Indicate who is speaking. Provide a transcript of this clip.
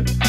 Speaker 1: Yeah.